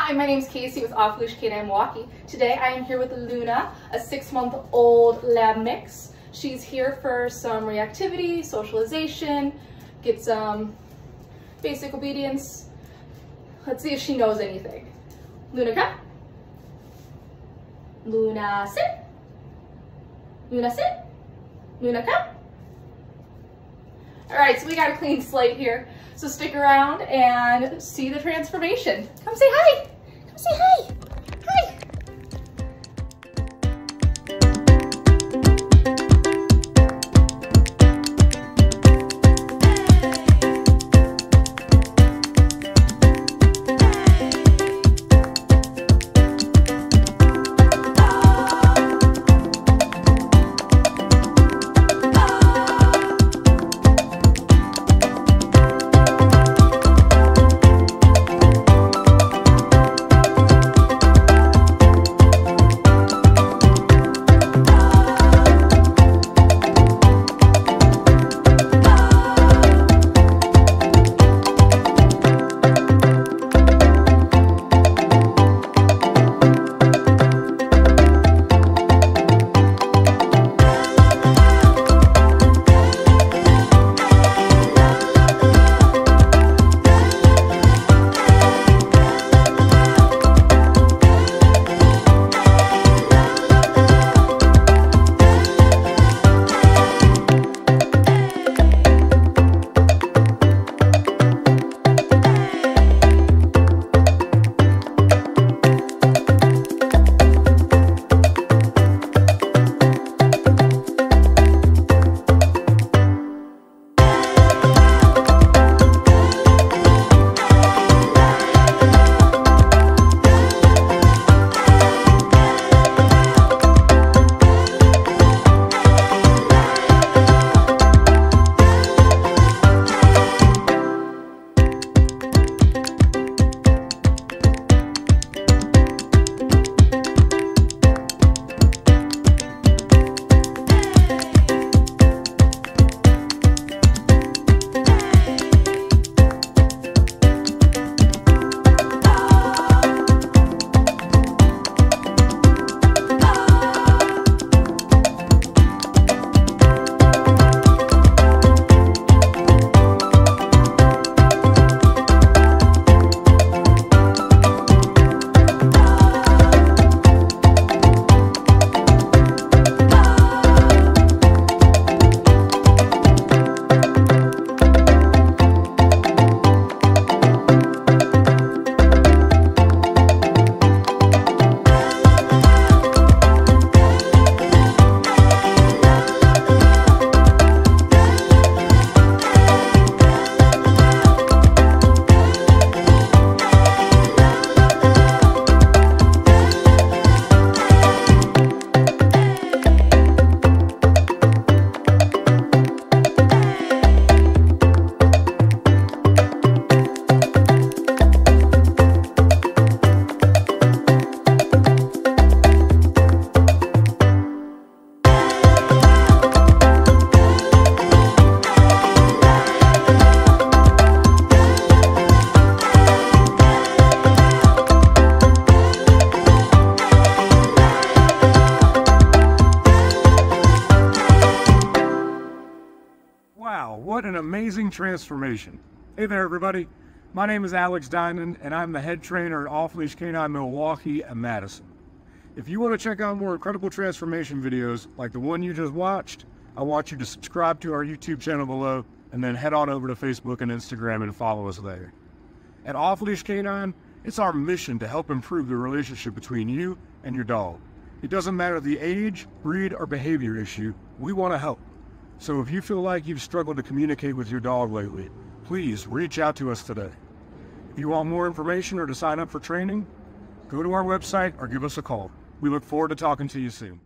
Hi, my name is Casey with Off Leash Canine Milwaukee. Today I am here with Luna, a six month old lab mix. She's here for some reactivity, socialization, get some basic obedience. Let's see if she knows anything. Luna, come. Luna, sit. Luna, sit. Luna, come. All right, so we got a clean slate here. So stick around and see the transformation. Come say hi. Come say hi. What an amazing transformation. Hey there, everybody. My name is Alex Diamond, and I'm the head trainer at Off Leash Canine Milwaukee and Madison. If you want to check out more incredible transformation videos like the one you just watched, I want you to subscribe to our YouTube channel below and then head on over to Facebook and Instagram and follow us there. At Off Leash Canine, it's our mission to help improve the relationship between you and your dog. It doesn't matter the age, breed, or behavior issue, we want to help. So if you feel like you've struggled to communicate with your dog lately, please reach out to us today. If you want more information or to sign up for training, go to our website or give us a call. We look forward to talking to you soon.